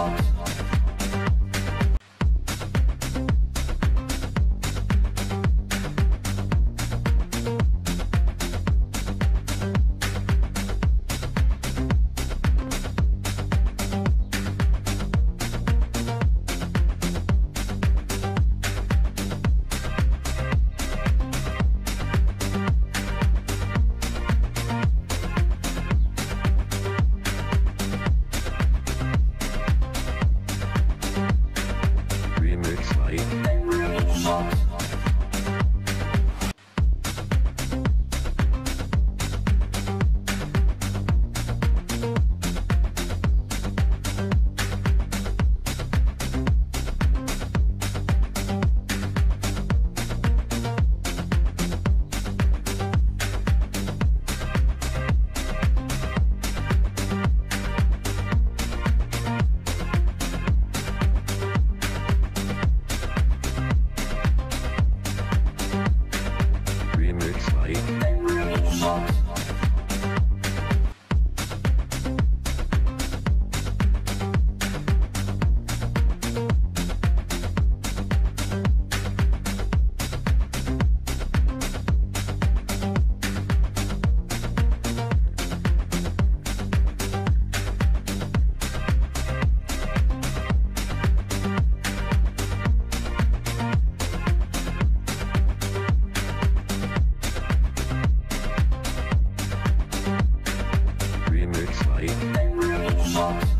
Bye. Thank.